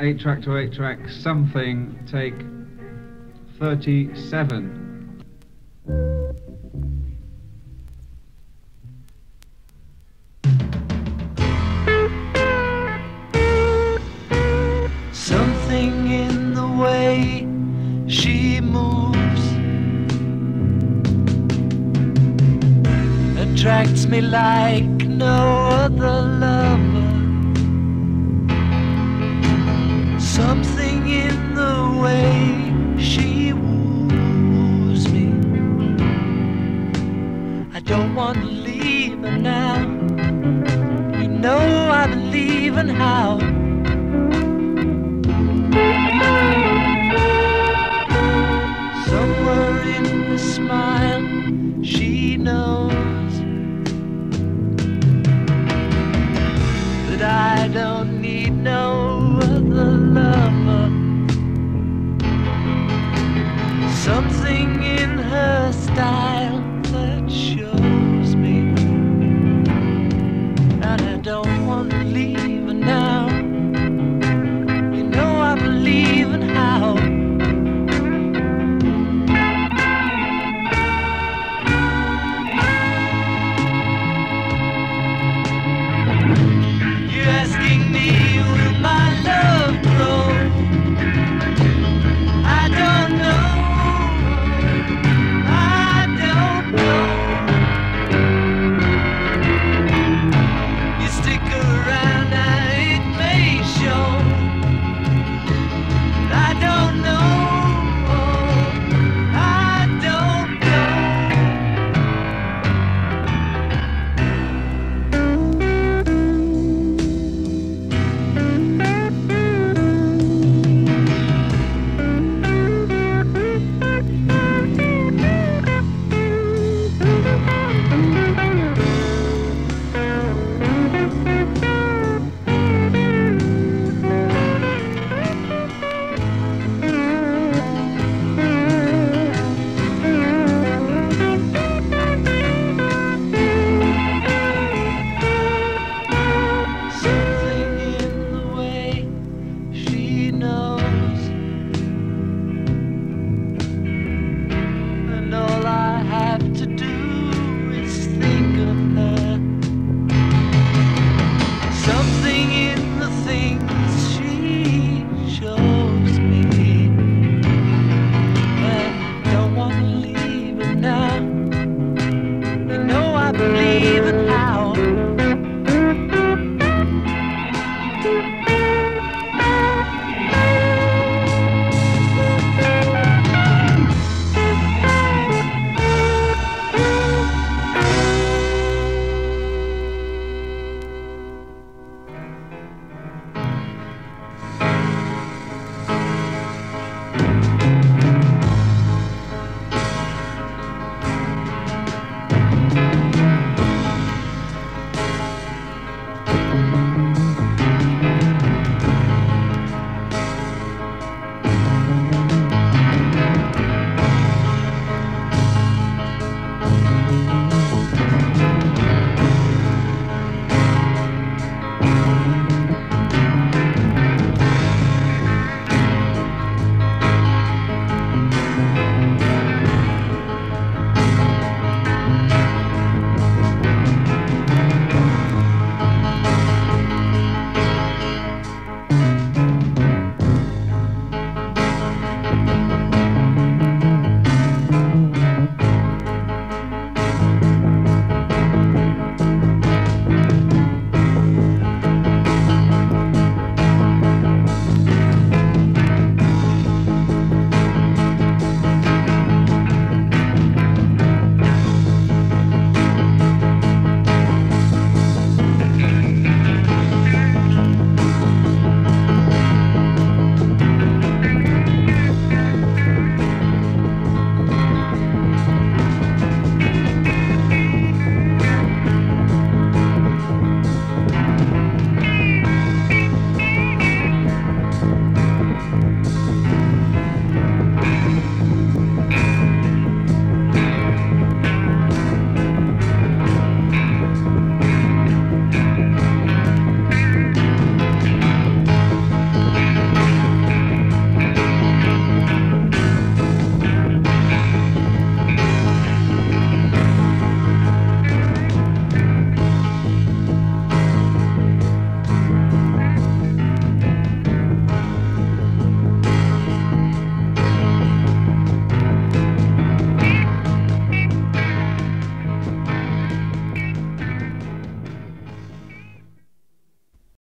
eight track to eight track, something, take 37. Something in the way she moves attracts me like no other lover. Something in the way she woos me. I don't want to leave her now. You know I believe in how. around.